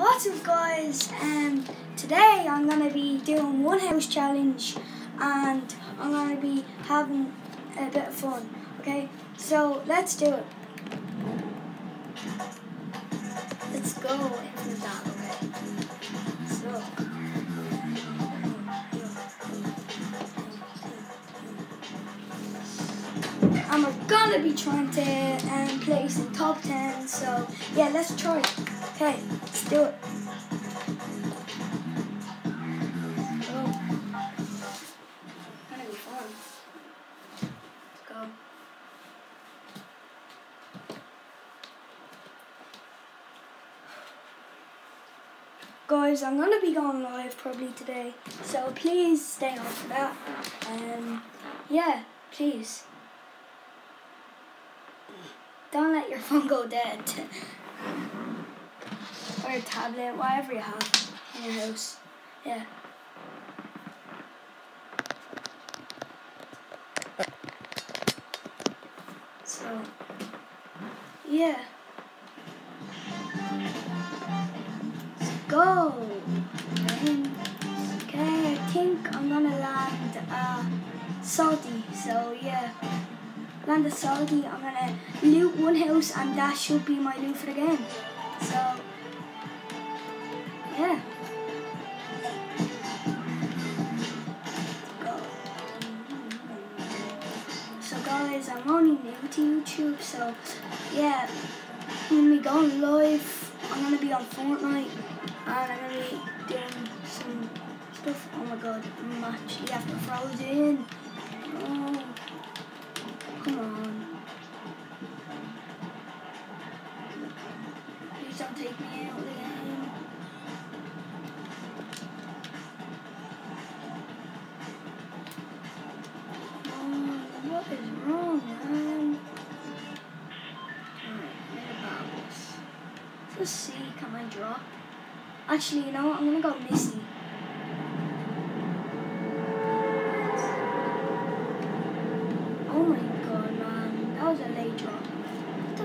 What's up guys? Um, today I'm going to be doing one house challenge and I'm going to be having a bit of fun. Okay, so let's do it. Let's go that, okay? So. And we're gonna be trying to um, place in top 10, so yeah, let's try it. Okay, let's do it. Guys, I'm gonna be going live probably today, so please stay on for that. Um, yeah, please. Don't let your phone go dead. or a tablet, whatever you have in your house. Yeah. So, yeah. Let's go. Okay, I think I'm gonna land uh, salty. So, yeah. Land a salty. I'm gonna loot one house, and that should be my loot for the game. So, yeah. So guys, I'm only new to YouTube, so yeah, when we go live, I'm gonna be on Fortnite, and I'm gonna be doing some stuff. Oh my god, I'm actually after frozen. Oh, come on. Let's see, can I drop? Actually, you know what? I'm gonna go Misty. Oh my god, man. That was a late drop. What the?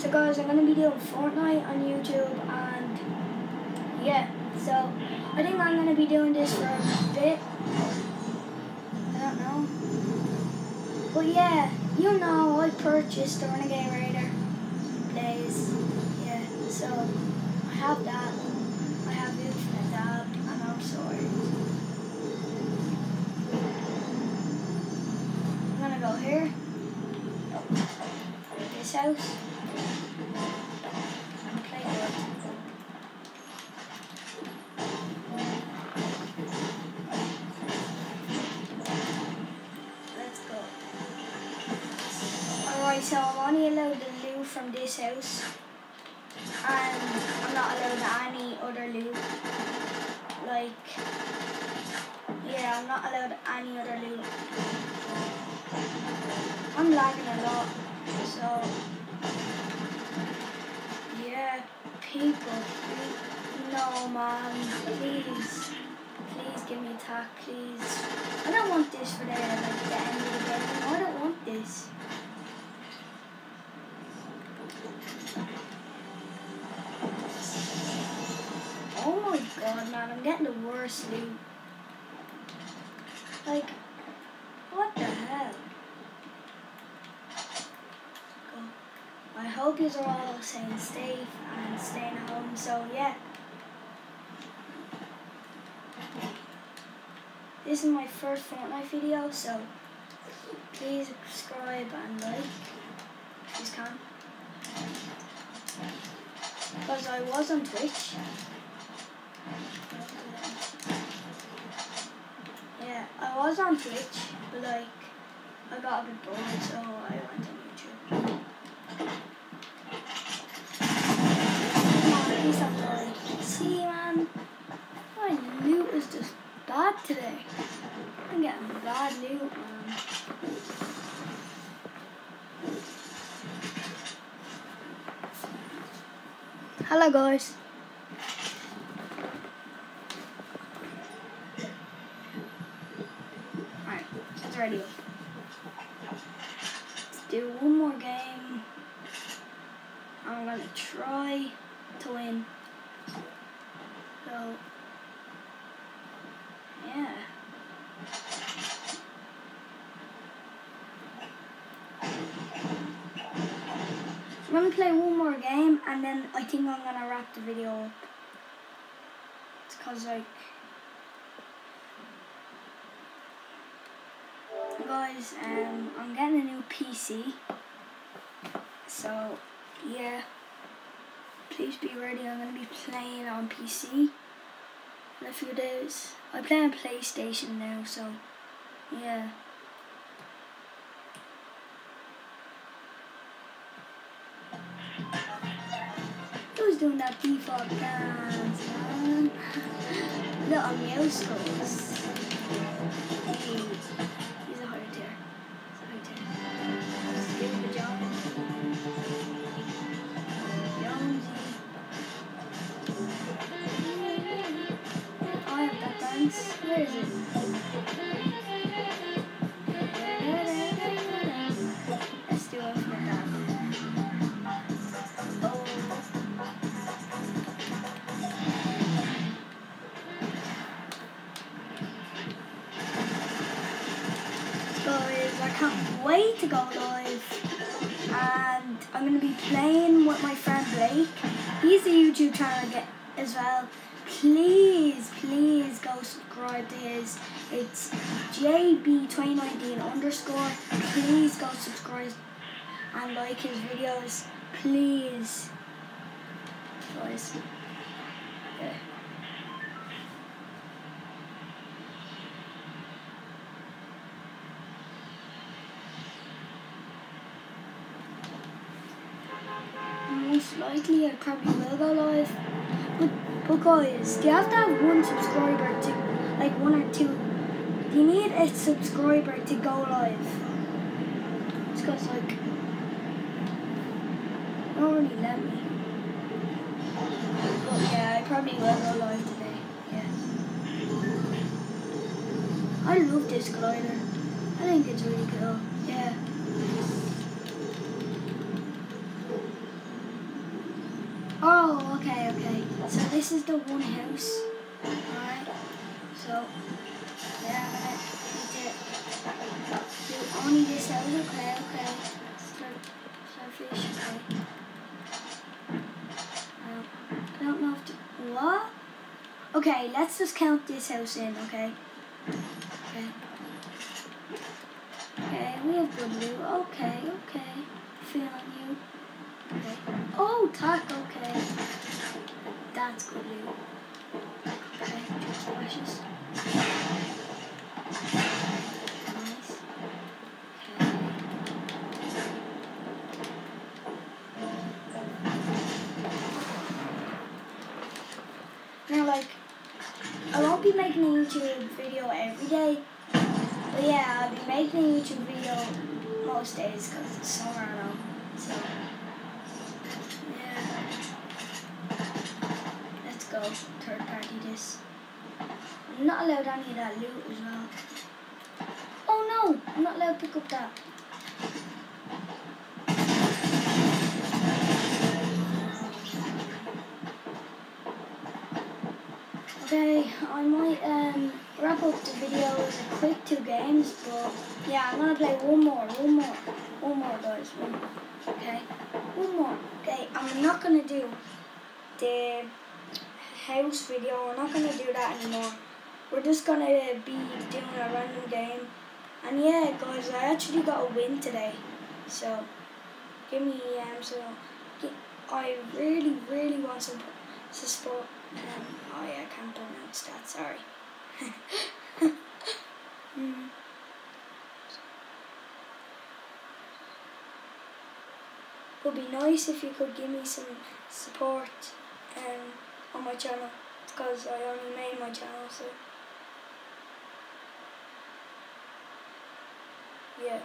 So guys, I'm gonna be doing Fortnite on YouTube and yeah, so I think I'm gonna be doing this for a bit. I don't know. But yeah, you know I purchased the Renegade Raider days. Yeah, so I have that. I have Infinite Dab and I'm sorry. I'm gonna go here. This house. House. And I'm not allowed any other loot. Like, yeah, I'm not allowed any other loot. I'm lagging a lot, so, yeah, people, no man, please, please give me a attack, please. I don't want this for the, like, the end of the game, I don't want this. God, I'm getting the worst sleep. Like, what the hell? I hope you are all staying safe and staying at home, so yeah. This is my first Fortnite video, so please subscribe and like if you can. Because I was on Twitch. I was on Twitch, but like, I got a bit bored, so I went on YouTube. Come on, please. See, man, my loot is just bad today. I'm getting bad loot, man. Hello, guys. Ready. Let's do one more game. I'm gonna try to win. So, yeah. I'm gonna play one more game and then I think I'm gonna wrap the video up. It's cause like guys um I'm getting a new PC so yeah. Please be ready. I'm gonna be playing on PC in a few days. I play on PlayStation now so yeah. Who's doing that default dance, man? Little mouse can't wait to go live. And I'm going to be playing with my friend Blake. He's a YouTube channel as well. Please, please go subscribe to his. It's JB2019 underscore. Please go subscribe and like his videos. Please. Guys. Yeah. Most likely I probably will go live. But, but guys, you have to have one subscriber to, like one or two? You need a subscriber to go live? It's cause like, they don't really let me. But yeah, I probably will go live today. Yeah. I love this glider. I think it's really cool. This is the one house. Alright. So, yeah, do only this house. Okay, okay. Okay. I don't know if to, what? Okay, let's just count this house in, okay? Okay. Okay, we have good loot. Okay, okay. Feeling you. Okay. Oh, talk. okay. That's. Okay. Now, like, I won't be making a YouTube video every day, but yeah, I'll be making a YouTube video most days because it's summer now. So, yeah. Third party this. I'm not allowed any of that loot as well. Oh no, I'm not allowed to pick up that. Okay, I might um, wrap up the video with a quick two games, but yeah, I'm gonna play one more, one more, one more, guys, one more. Okay, one more. Okay, I'm not gonna do the house video. We're not gonna do that anymore. We're just gonna be doing a random game. And yeah, guys, I actually got a win today. So give me um, so I really, really want some support. Um, oh yeah, I can't pronounce that. Sorry. Mm. Would be nice if you could give me some support um, on my channel because I only made my channel, so yeah.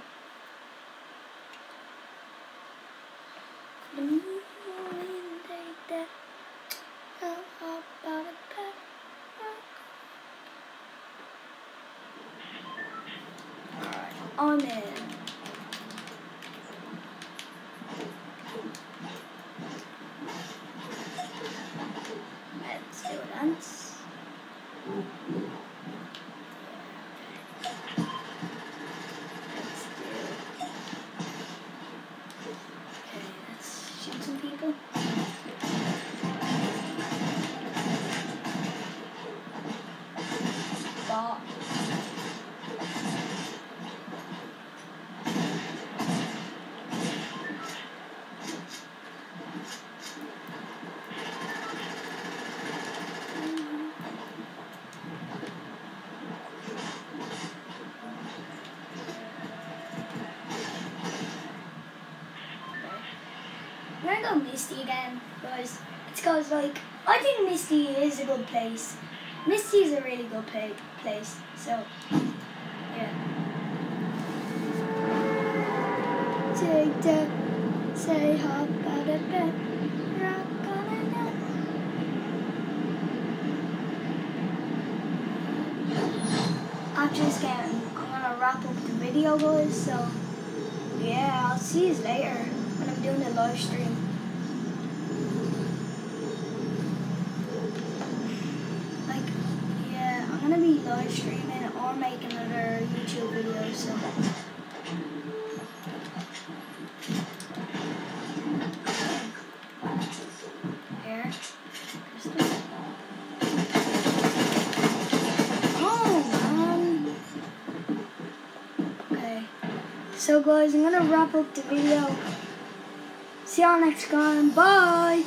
Go Misty again, guys. It's because, like, I think Misty is a good place. Misty is a really good pla- place. So, yeah. Take that, say hop out of bed, rock on it now. After this game, I'm gonna wrap up the video, guys. So, yeah, I'll see you later when I'm doing the live stream. Like, yeah, I'm gonna be live streaming or making another YouTube video. So. Oh, man. Okay. So, guys, I'm gonna wrap up the video. See y'all next time. Bye.